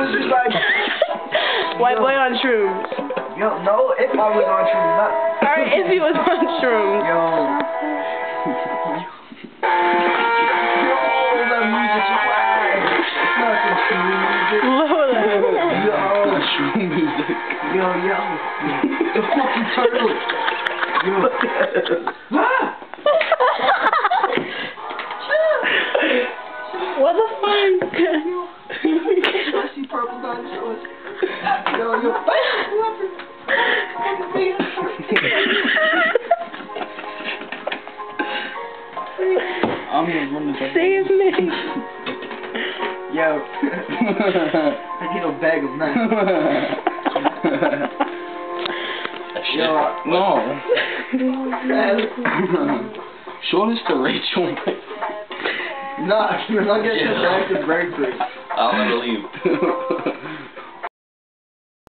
was just like, White boy on shrooms. yo, no, if I was on true, not. Alright, if he was on shrooms. Yo. Yo, the music is loud. It's not some true music. Lola. Yo, yo, yo. The fucking turtle. Yo. What the fuck? I'm gonna run the Save me. Yo. I need a bag of nuts. Yo. no. Show this to Rachel. Nah, you're not getting a bag of breakfast. I'll never leave.